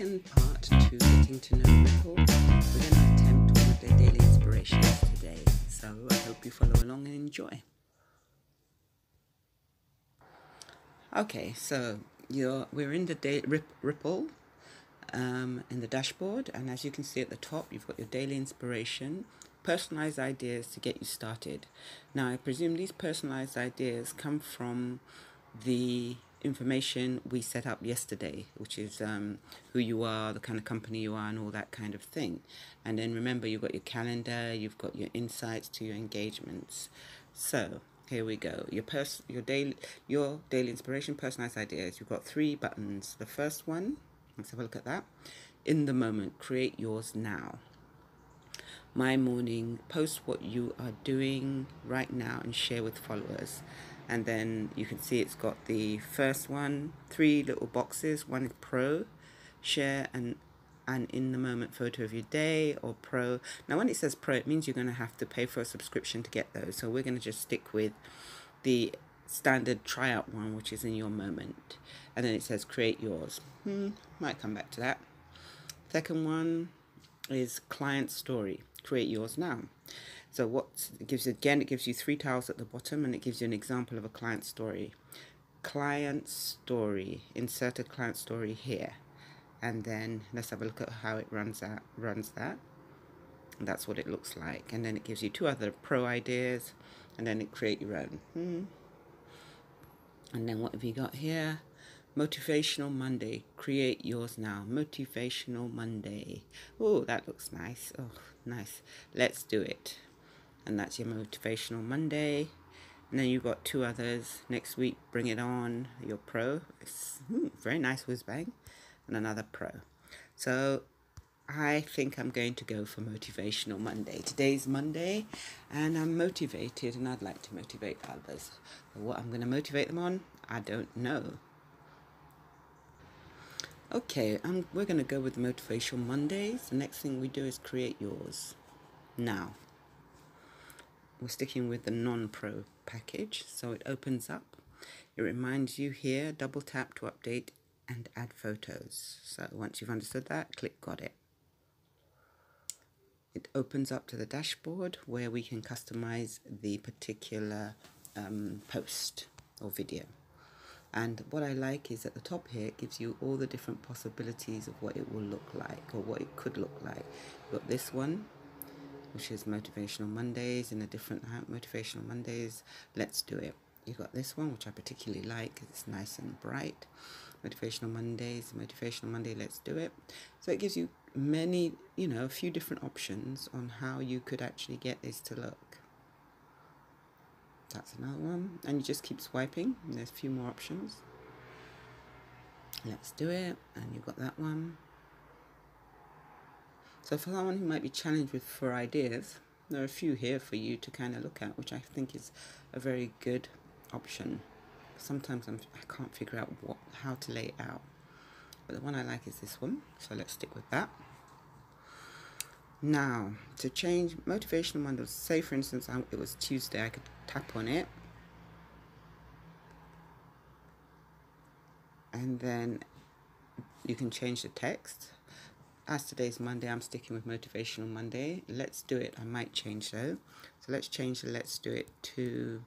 second part to getting to know Ripl. We're going to attempt one of their daily inspirations today. So I hope you follow along and enjoy. Okay, so you're we're in the day, Rip, Ripl um, in the dashboard, and as you can see at the top, you've got your daily inspiration, personalized ideas to get you started. Now, I presume these personalized ideas come from the information we set up yesterday, which is um, who you are, the kind of company you are, and all that kind of thing. And then remember, you've got your calendar, you've got your insights to your engagements. So here we go. Your pers- your daily your daily inspiration, personalized ideas. You've got three buttons. The first one, let's have a look at that. In the moment, create yours now. My morning, post what you are doing right now and share with followers and then you can see it's got the first one three little boxes one is pro share and an in the moment photo of your day or pro. Now when it says pro it means you're going to have to pay for a subscription to get those. So we're going to just stick with the standard tryout one which is in your moment. And then it says create yours. Hmm, might come back to that. Second one is client story. Create yours now so what it gives you, again, it gives you three tiles at the bottom and it gives you an example of a client story. Client story, insert a client story here. And then let's have a look at how it runs that runs that. And that's what it looks like. And then it gives you two other pro ideas and then it create your own. Hmm. And then what have you got here? Motivational Monday. Create yours now. Motivational Monday. Oh, that looks nice. Oh, nice. Let's do it and that's your motivational Monday. And then you've got two others next week. Bring it on, your pro. It's hmm, very nice whiz bang, and another pro. So I think I'm going to go for motivational Monday. Today's Monday, and I'm motivated, and I'd like to motivate others. But what I'm going to motivate them on, I don't know. Okay, I'm, we're going to go with motivational Mondays. The next thing we do is create yours. Now we're sticking with the non-pro package so it opens up. It reminds you here double tap to update and add photos. So once you've understood that click got it. It opens up to the dashboard where we can customize the particular um, post or video. And what I like is at the top here it gives you all the different possibilities of what it will look like or what it could look like. You've got this one which is Motivational Mondays in a different Motivational Mondays. Let's do it. You got this one, which I particularly like. It's nice and bright. Motivational Mondays, Motivational Monday, let's do it. So it gives you many, you know, a few different options on how you could actually get this to look. That's another one. And you just keep swiping. There's a few more options. Let's do it. And you've got that one. So for someone who might be challenged with for ideas, there are a few here for you to kind of look at, which I think is a very good option. Sometimes I'm, I can't figure out what how to lay it out. But the one I like is this one, so let's stick with that. Now, to change motivational models, say for instance it was Tuesday, I could tap on it. And then you can change the text as today's Monday, I'm sticking with Motivational Monday. Let's do it. I might change though. So let's change the let's do it to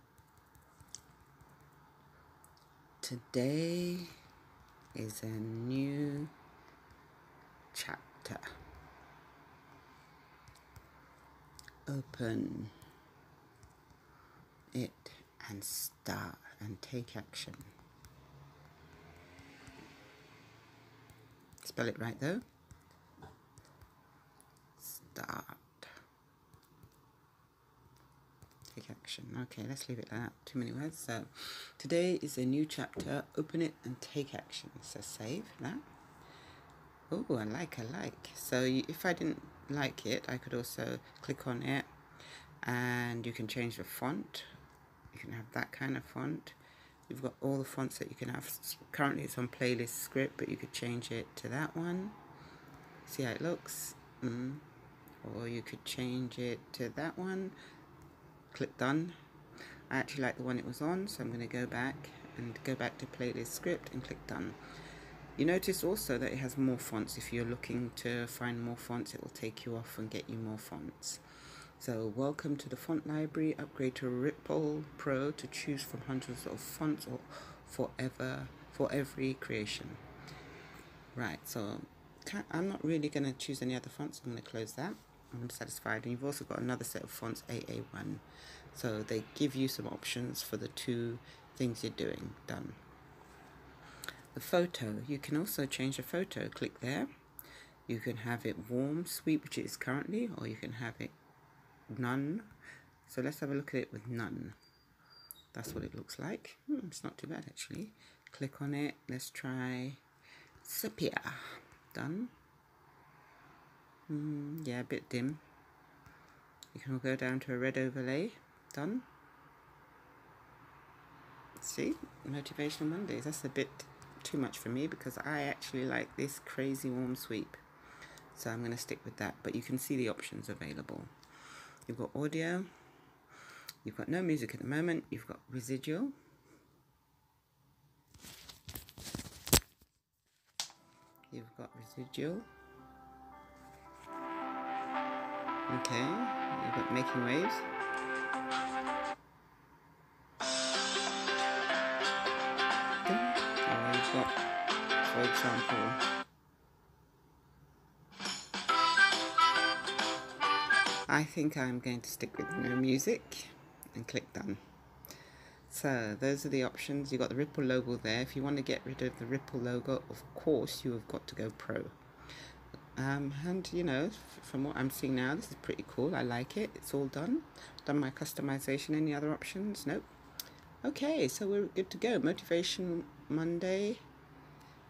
today is a new chapter. Open it and start and take action. Spell it right though start. Okay, let's leave it like that. Too many words. So, today is a new chapter. Open it and take action. So, save that. Oh, I like, I like. So, if I didn't like it, I could also click on it and you can change the font. You can have that kind of font. You've got all the fonts that you can have. Currently, it's on playlist script, but you could change it to that one. See how it looks. Mm or you could change it to that one click done I actually like the one it was on so I'm going to go back and go back to playlist script and click done You notice also that it has more fonts. If you're looking to find more fonts, it will take you off and get you more fonts. So welcome to the font library. Upgrade to Ripl Pro to choose from hundreds of fonts or forever for every creation. Right, so I'm not really going to choose any other fonts. I'm going to close that. I'm satisfied. And you've also got another set of fonts, AA1. So they give you some options for the two things you're doing. Done. The photo. You can also change the photo. Click there. You can have it warm sweet which it is currently or you can have it none. So let's have a look at it with none. That's what it looks like. Hmm, it's not too bad actually. Click on it. Let's try sepia. Done mm, yeah a bit dim you can go down to a red overlay done see motivational mondays that's a bit too much for me because I actually like this crazy warm sweep. So I'm going to stick with that. But you can see the options available. You've got audio. You've got no music at the moment. You've got residual. You've got residual. Okay, you've got making waves. Oh, for example. I think I'm going to stick with no music and click done. So those are the options. You've got the Ripl logo there. If you want to get rid of the Ripl logo, of course you have got to go Pro. Um, and you know, from what I'm seeing now, this is pretty cool. I like it. It's all done. Done my customization. Any other options? Nope. Okay, so we're good to go. Motivation Monday.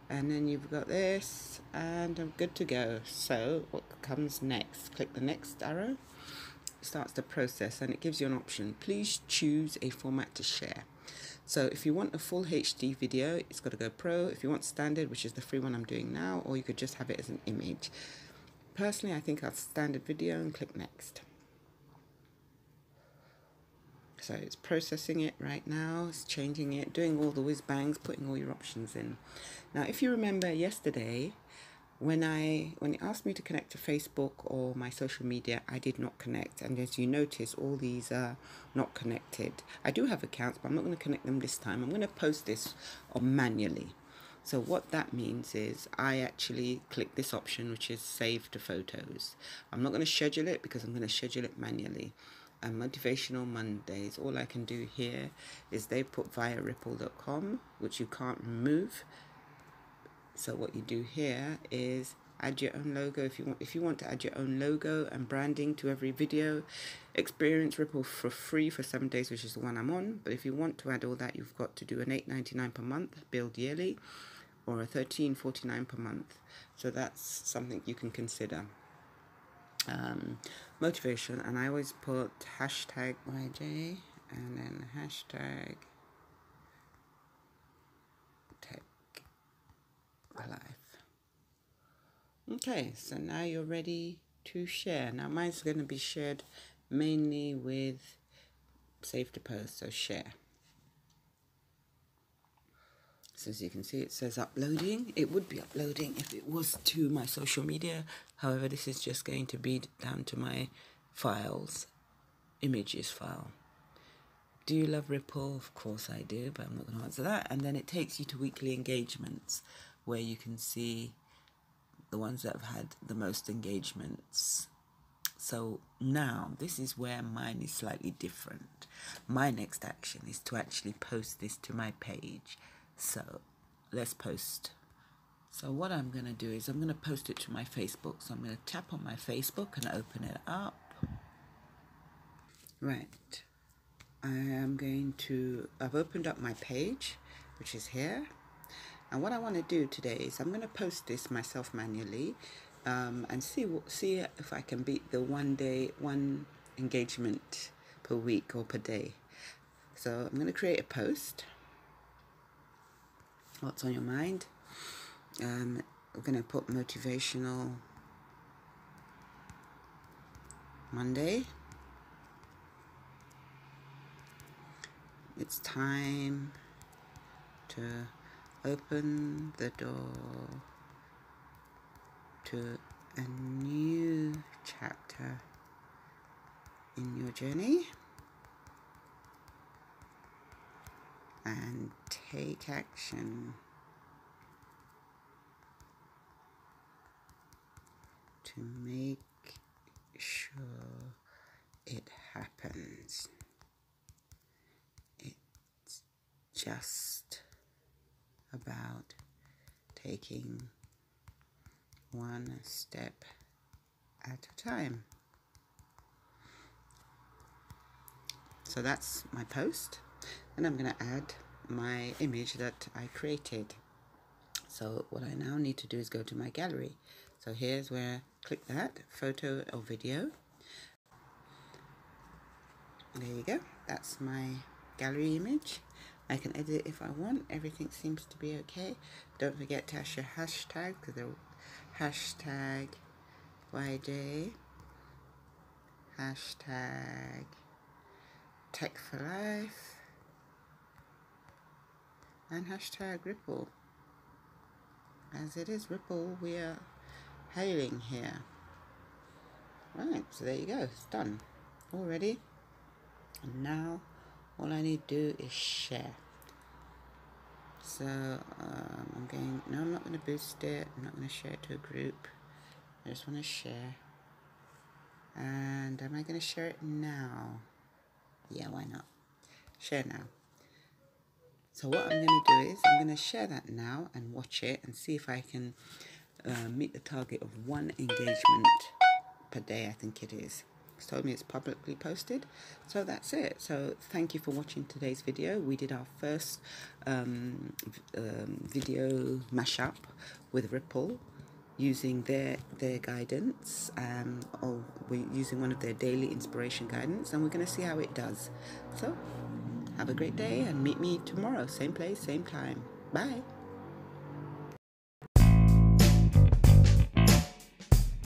And then you've got this, and I'm good to go. So what comes next? Click the next arrow. Starts the process, and it gives you an option. Please choose a format to share. So if you want a full HD video, it's got to go Pro. If you want standard, which is the free one I'm doing now, or you could just have it as an image. Personally, I think I'll standard video and click next. So it's processing it right now, it's changing it, doing all the whiz bangs, putting all your options in. Now, if you remember yesterday, when I when it asked me to connect to Facebook or my social media, I did not connect. And as you notice, all these are not connected. I do have accounts, but I'm not going to connect them this time. I'm going to post this on manually. So what that means is I actually click this option, which is save to photos. I'm not going to schedule it because I'm going to schedule it manually and motivational mondays all i can do here is they put via ripl.com which you can't remove so what you do here is add your own logo if you want if you want to add your own logo and branding to every video. Experience ripl for free for seven days which is the one i'm on. But if you want to add all that you've got to do an 8.99 per month billed yearly or a 13.49 per month. So that's something you can consider. Um, motivation and I always put hashtag YJ and then hashtag tech alive. Okay, so now you're ready to share. Now mine's going to be shared mainly with save to post, so share. So as you can see, it says uploading. It would be uploading if it was to my social media. However, this is just going to be down to my files, images file. Do you love Ripl? Of course I do, but I'm not going to answer that. And then it takes you to weekly engagements where you can see the ones that have had the most engagements. So now this is where mine is slightly different. My next action is to actually post this to my page so let's post. So what I'm going to do is I'm going to post it to my Facebook. So I'm going to tap on my Facebook and open it up. Right. I am going to, I've opened up my page, which is here. And what I want to do today is I'm going to post this myself manually um, and see see if I can beat the one day, one engagement per week or per day. So I'm going to create a post what's on your mind. Um, we're going to put motivational Monday. It's time to open the door to a new chapter in your journey and take action to make sure it happens. It's just about taking one step at a time. So that's my post and I'm going to add my image that I created. So what I now need to do is go to my gallery. So here's where click that photo or video. There you go. That's my gallery image. I can edit if I want. Everything seems to be okay. Don't forget to add your hashtag because the hashtag YJ hashtag tech for life and hashtag Ripl. As it is Ripl, we are hailing here. Right, so there you go, it's done. All ready. And now all I need to do is share. So um, I'm going, no, I'm not going to boost it. I'm not going to share it to a group. I just want to share. And am I going to share it now? Yeah, why not? Share now. So what I'm going to do is I'm going to share that now and watch it and see if I can uh, meet the target of one engagement per day, I think it is. It's told me it's publicly posted. So that's it. So thank you for watching today's video. We did our first um, um, video mashup with Ripl using their their guidance um, or we're using one of their daily inspiration guidance and we're going to see how it does. So have a great day and meet me tomorrow, same place, same time. Bye.